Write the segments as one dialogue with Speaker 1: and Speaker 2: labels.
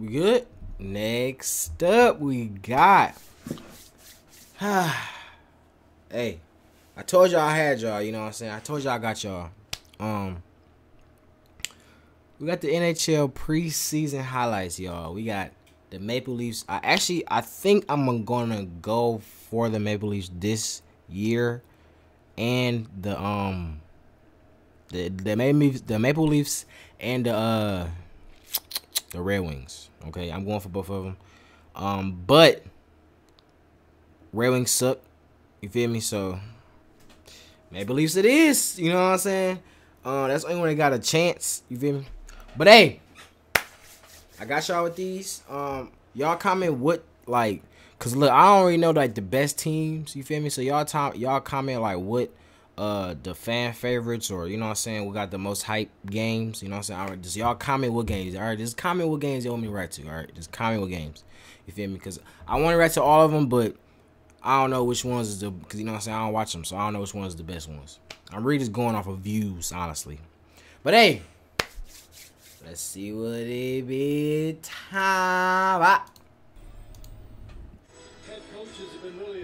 Speaker 1: We good? Next up, we got. hey, I told y'all I had y'all. You know what I'm saying? I told y'all I got y'all. Um, we got the NHL preseason highlights, y'all. We got the Maple Leafs. I actually, I think I'm gonna go for the Maple Leafs this year, and the um, the the Maple Leafs, the Maple Leafs, and the uh, the Red Wings. Okay, I'm going for both of them. Um, but Red Wings suck. You feel me? So Maple Leafs it is. You know what I'm saying? Uh, that's only one that got a chance. You feel me? But hey, I got y'all with these. Um, y'all comment what like, cause look, I really know like the best teams. You feel me? So y'all time y'all comment like what uh the fan favorites or you know what I'm saying we got the most hype games you know what I'm saying? All right just y'all comment what games all right? Just comment what games you want me to write to all right? Just comment what games you feel me? Because I want to write to all of them but I don't know which ones is the because you know what I'm saying I don't watch them so I don't know which ones is the best ones. I'm really just going off of views honestly. But hey let's see what it be time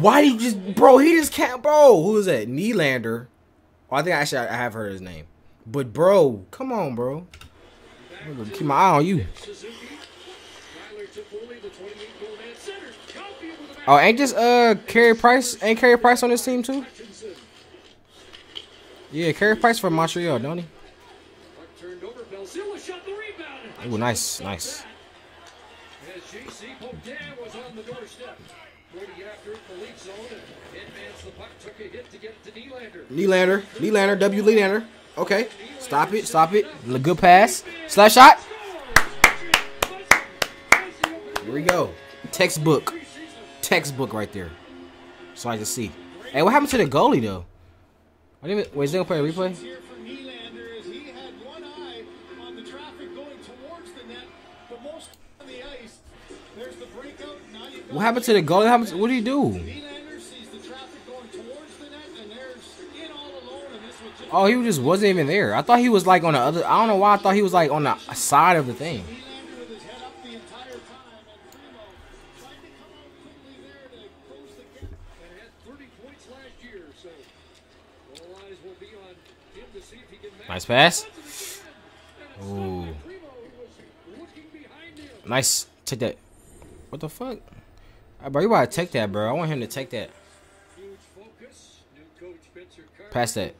Speaker 1: Why you just, bro? He just can't, bro. Who is that? Nylander. Oh, I think I actually I have heard his name. But bro, come on, bro. Keep my eye on you. Oh, ain't just uh Carey Price? Ain't Carey Price on this team too? Yeah, Carey Price from Montreal, don't he? Oh, nice, nice. Nylander, Nylander, W. Nylander. Okay. Stop it. Stop it. A good pass. Slash shot. Here we go. Textbook. Textbook right there. So I can see. Hey, what happened to the goalie though? I didn't even, wait, is they gonna play a replay? What happened to the goalie? What, what did he do? Oh, he just wasn't even there. I thought he was like on the other. I don't know why I thought he was like on the side of the thing. Nice pass. Ooh. Nice. Take that. What the fuck? Right, bro, you gotta take that, bro. I want him to take that. Pass that.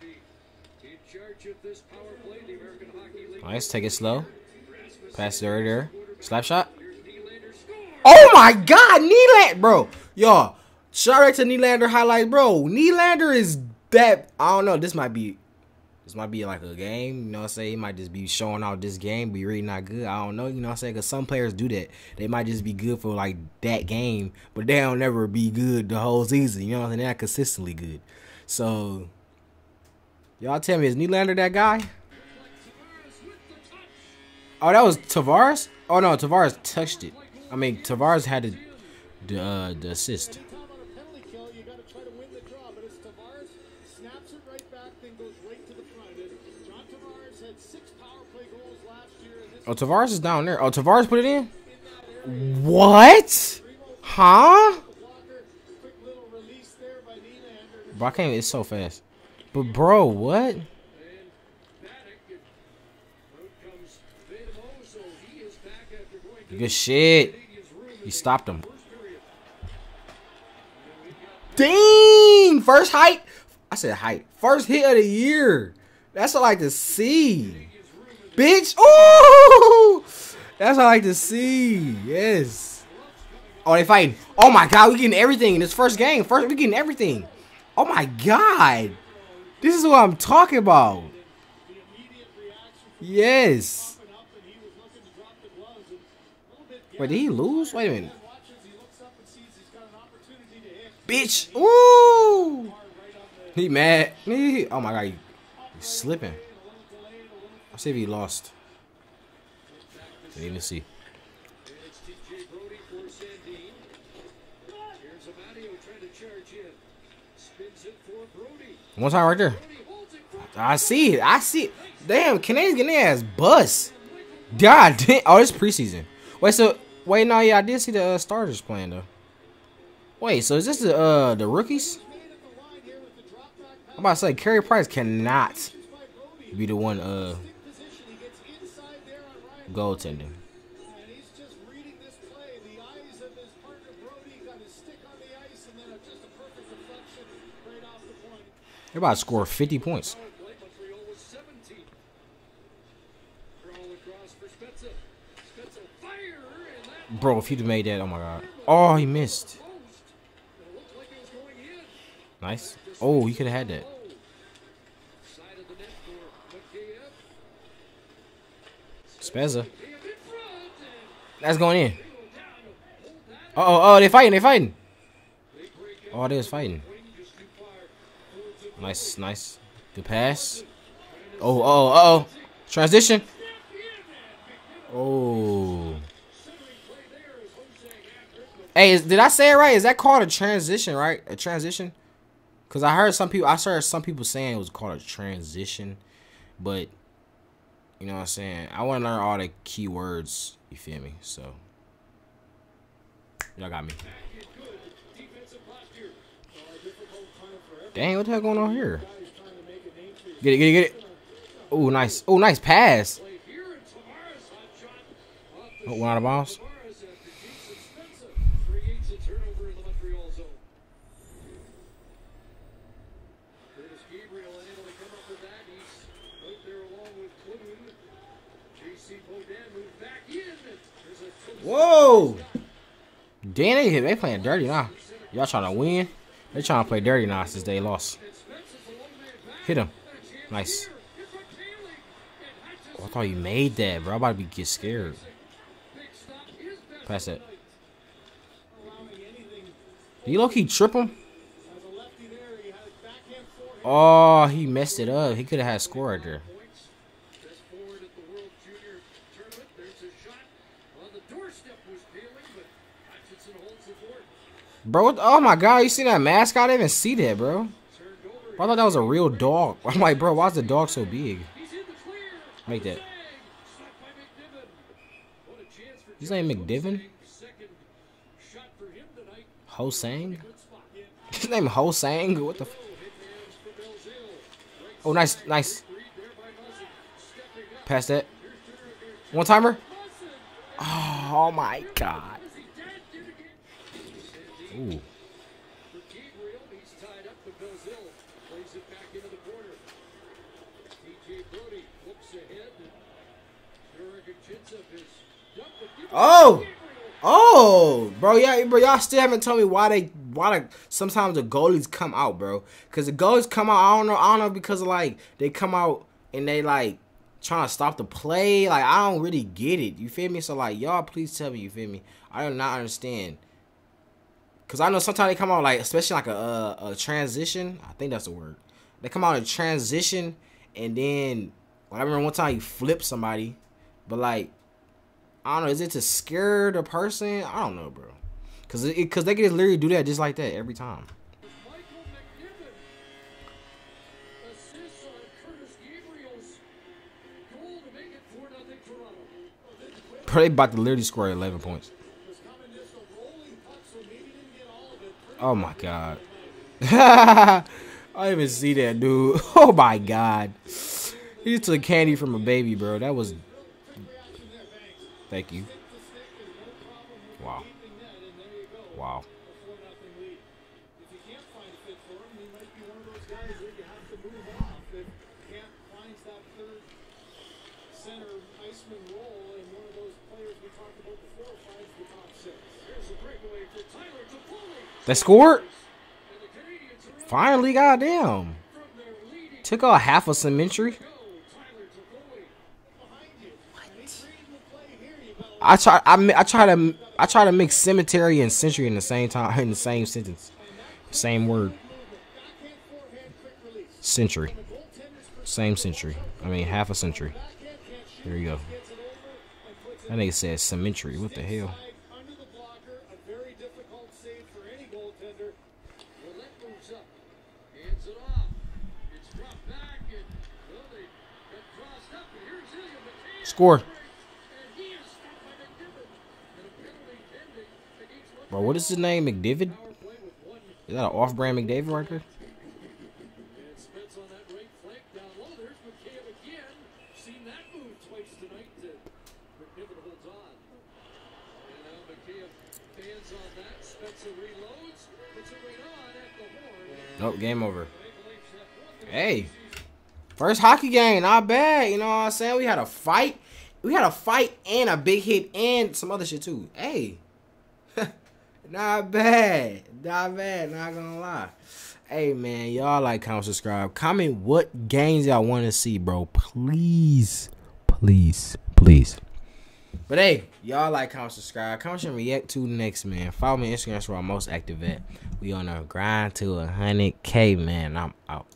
Speaker 1: Nice, take it slow. Pass it right there. Slap shot. Oh my god, Nylander, bro. Y'all, shout out to Nylander highlight, bro. Nylander is that I don't know, this might be this might be like a game, you know what I'm saying? He might just be showing out this game, be really not good. I don't know, you know what I'm saying? Because some players do that. They might just be good for like that game, but they don't never be good the whole season. You know what I'm saying? They're not consistently good. So, y'all tell me, is Nylander that guy? Oh, that was Tavares? Oh, no, Tavares touched it. I mean, Tavares had the, the, uh, the assist. Oh, Tavares is down there. Oh, Tavares put it in? What? Huh? Bro, I can't. It's so fast. But, bro, what? Good shit. He stopped him. Dang! First height. I said height. First hit of the year. That's what I like to see. Bitch. Ooh! That's what I like to see. Yes. Oh, they fighting. Oh my god, we getting everything in this first game. First, we getting everything. Oh my god. This is what I'm talking about. Yes. Wait, did he lose? Wait a minute. bitch. Ooh. He mad. He, oh my god, he, he's slipping. See if he lost. Didn't even see. One time right there. I see it. I see it. Damn, Canadiens getting their ass bust. God damn. Oh, it's preseason. Wait, so wait, no, yeah, I did see the uh, starters playing though. Wait, so is this the uh the rookies? I'm about to say Carey Price cannot be the one uh goaltending. They're about to score 50 points. Bro, if he'd have made that, oh my god. Oh, he missed. Nice. Oh, he could have had that. Spezza. That's going in. Uh oh, oh, they're fighting, They're fighting. Oh, they was fighting. Nice, nice. Good pass. Oh, oh, uh oh. Transition. Oh. Hey, is, did I say it right? Is that called a transition, right? A transition? Because I heard some people, I heard some people saying it was called a transition. But, you know what I'm saying? I want to learn all the key words. You feel me? So, y'all got me. Dang, what the hell going on here? Get it, get it, get it. Oh, nice. Oh, nice pass. Oh, one out of bounds. Whoa! Damn, they, they playing dirty now. Y'all trying to win? They trying to play dirty now since they lost. Hit him. Nice. Oh, I thought you made that, bro. I'm about to be get scared. Pass it. Did you low key trip him? Oh, he messed it up. He could have had a score right there. Bro, oh my god, you see that mask? I didn't even see that, bro. I thought that was a real dog. I'm like, bro, why is the dog so big? Make that. His name McDivitt? Hosang? His name Hosang? What the? oh, nice, nice. Pass that. One timer. Oh, oh my god. Ooh. Oh, oh, bro, yeah, bro, y'all still haven't told me why they, why they, sometimes the goalies come out, bro. Cause the goalies come out, I don't know, I don't know, because like they come out and they like trying to stop the play. Like I don't really get it. You feel me? So like y'all, please tell me. You feel me? I do not understand. Cause I know sometimes they come out like, especially like a, a, a transition. I think that's the word. They come out in transition, and then I remember one time you flipped somebody, but like I don't know, is it to scare the person? I don't know, bro. Cause it, cause they can just literally do that just like that every time. Bro, they about to literally score 11 points. Oh my god. I didn't even see that, dude. Oh my god. He took candy from a baby, bro. That was. Thank you. Wow. Wow. They scored? Finally, goddamn. Took out half a cemetery. I try. I, I try to. I try to mix cemetery and century in the same time in the same sentence. Same word. Century. Same century. I mean, half a century. Here you go. That nigga said symmetry. What the hell? Score. Bro, what is his name? McDavid? Is that an off-brand McDavid right there? Nope, game over. Hey, first hockey game, not bad. You know what I'm saying? We had a fight. We had a fight and a big hit and some other shit too. Hey, not bad. Not bad. Not gonna lie. Hey man, y'all like, comment, subscribe. Comment what games y'all want to see, bro. Please, please, please. But hey, y'all like, comment, subscribe. Comment and react to next, man. Follow me on Instagram. That's where I'm most active at. We on a grind to 100K, man. I'm out.